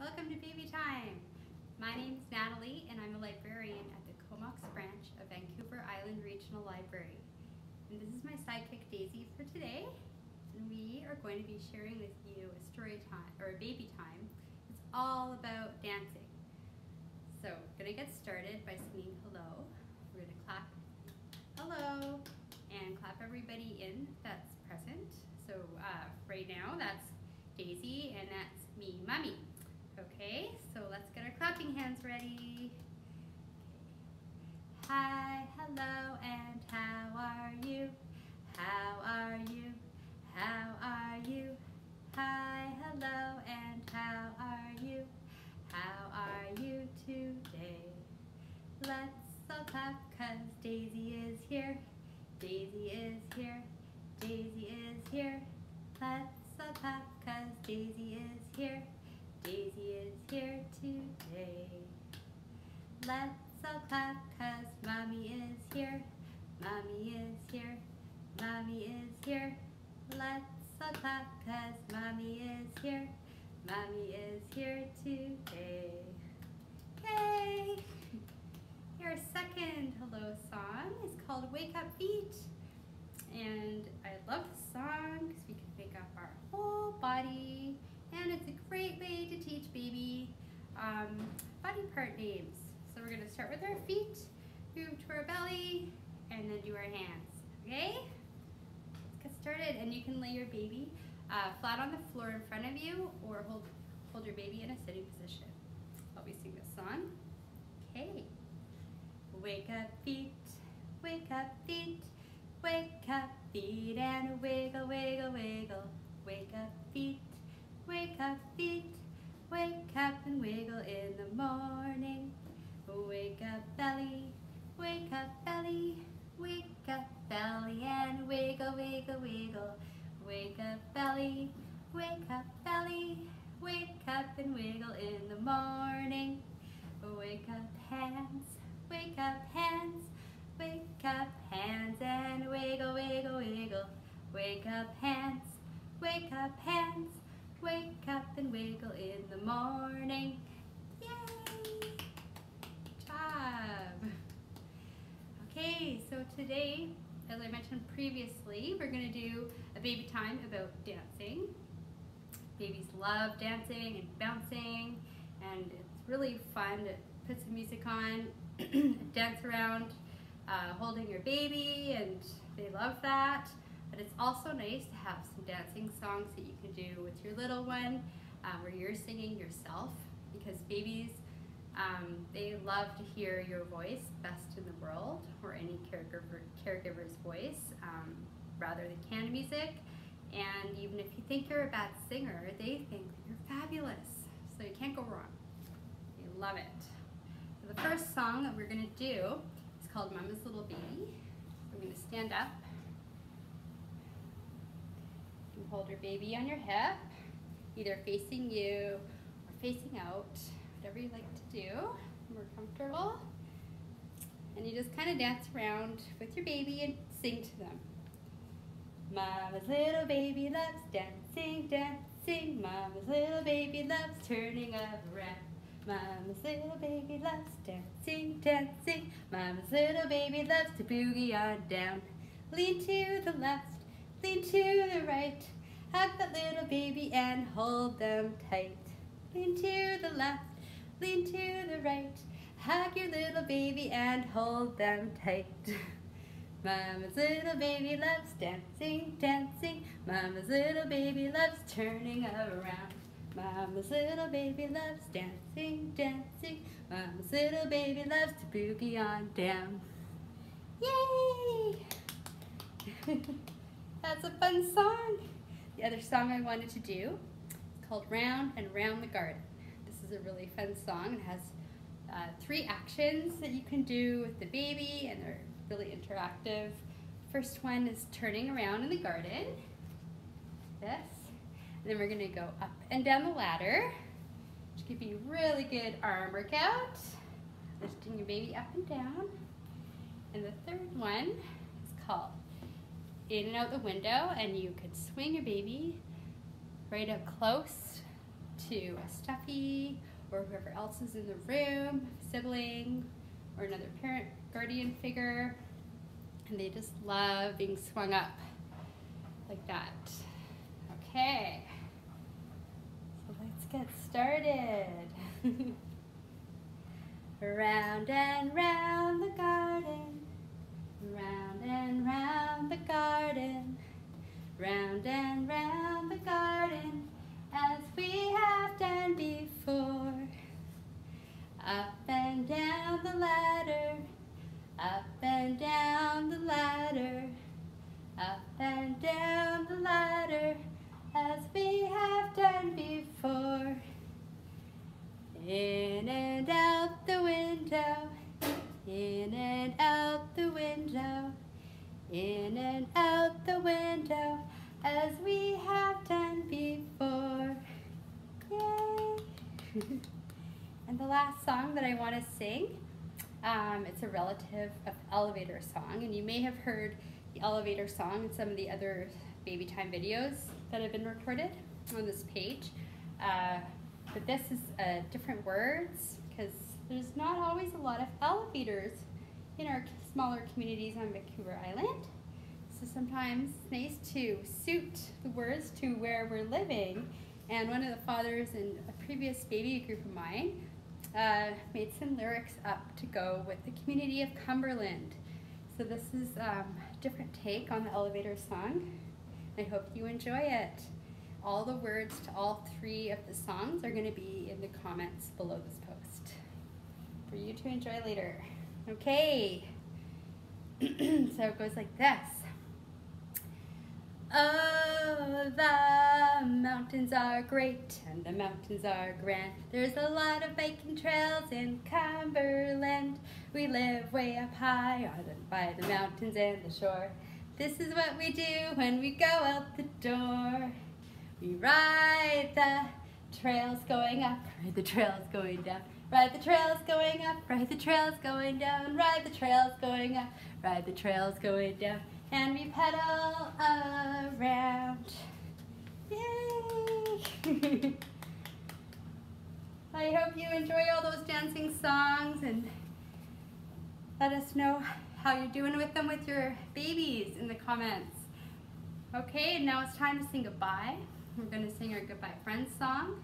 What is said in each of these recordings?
Welcome to Baby Time. My name is Natalie and I'm a librarian at the Comox branch of Vancouver Island Regional Library. And this is my sidekick Daisy for today. And we are going to be sharing with you a story time or a baby time. It's all about dancing. So we're gonna get started by singing hello. We're gonna clap hello and clap everybody in that's present. So uh, right now that's Daisy and that's me, Mummy. Okay, so let's get our clapping hands ready. Hi, hello, and how are you? How are you? How are you? Hi, hello, and how are you? How are you today? Let's all clap cause Daisy is here. Daisy is here. Daisy is here. Let's all clap cause Daisy is here. Here today. Let's all clap cause Mommy is here. Mommy is here. Mommy is here. Let's all clap cause Mommy is here. Mommy is here today. Yay! Your second hello song is called Wake Up Feet. And I love the song because we can wake up our whole body and it's a great way to teach baby um, body part names. So we're gonna start with our feet, move to our belly, and then do our hands, okay? Let's get started and you can lay your baby uh, flat on the floor in front of you or hold, hold your baby in a sitting position while we sing this song. Okay. Wake up feet, wake up feet, wake up feet and wiggle, wiggle, wiggle. Wake up feet, wake up feet, wake up and wiggle in the morning. Wake up belly, wake up belly, wake up belly and wiggle, wiggle, wiggle. Wake up belly, wake up belly, wake up and wiggle in the morning. Wake up hands, wake up hands, wake up hands and wiggle, wiggle, wiggle. Wake up hands, wake up hands, wake up and wiggle in the morning. Yay! Okay, so today, as I mentioned previously, we're gonna do a baby time about dancing. Babies love dancing and bouncing, and it's really fun to put some music on, dance around, uh, holding your baby, and they love that. But it's also nice to have some dancing songs that you can do with your little one, um, where you're singing yourself, because babies, um, they love to hear your voice best in the world, or any caregiver, caregiver's voice, um, rather than canned music. And even if you think you're a bad singer, they think you're fabulous. So you can't go wrong. They love it. So the first song that we're gonna do is called Mama's Little Baby. We're gonna stand up. You hold your baby on your hip, either facing you or facing out, whatever you like to do, more comfortable. And you just kind of dance around with your baby and sing to them. Mama's little baby loves dancing, dancing. Mama's little baby loves turning around. Mama's little baby loves dancing, dancing. Mama's little baby loves to boogie on down. Lean to the left, lean to the right. Hug that little baby and hold them tight. Lean to the left, lean to the right. Hug your little baby and hold them tight. Mama's little baby loves dancing, dancing. Mama's little baby loves turning around. Mama's little baby loves dancing, dancing. Mama's little baby loves to boogie on down. Yay! That's a fun song. The other song I wanted to do is called Round and Round the Garden. Is a really fun song. It has uh, three actions that you can do with the baby and they're really interactive. First one is turning around in the garden. This. And then we're gonna go up and down the ladder, which could be really good arm workout. Lifting your baby up and down. And the third one is called in and out the window, and you could swing your baby right up close to a stuffy or whoever else is in the room, sibling or another parent, guardian figure, and they just love being swung up like that. Okay, so let's get started. round and round the garden, In and out the window, in and out the window, in and out the window, as we have done before. Yay! and the last song that I want to sing, um, it's a relative of elevator song, and you may have heard the elevator song in some of the other baby time videos that have been recorded on this page. Uh, but this is uh, different words because there's not always a lot of elevators in our smaller communities on Vancouver Island. So sometimes it's nice to suit the words to where we're living. And one of the fathers in a previous baby group of mine uh, made some lyrics up to go with the community of Cumberland. So this is um, a different take on the elevator song. I hope you enjoy it. All the words to all three of the songs are going to be in the comments below this post for you to enjoy later. Okay, so it goes like this. Oh, the mountains are great and the mountains are grand. There's a lot of biking trails in Cumberland. We live way up high by the mountains and the shore. This is what we do when we go out the door. We ride the trails going up, ride the trails going down. Ride the trails going up, ride the trails going down, ride the trails going up, ride the trails going down and we pedal around. Yay! I hope you enjoy all those dancing songs and let us know how you're doing with them with your babies in the comments. Okay, now it's time to sing goodbye. We're going to sing our Goodbye Friends song.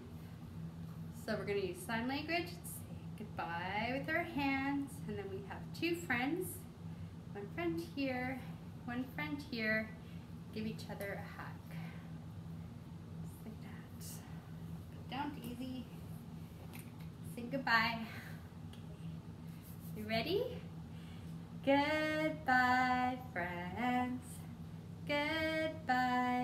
So we're going to use sign language, say goodbye with our hands, and then we have two friends, one friend here one friend here, give each other a hug. Just like that. Put down easy. Say goodbye. Okay. You ready? Goodbye, friends. Goodbye,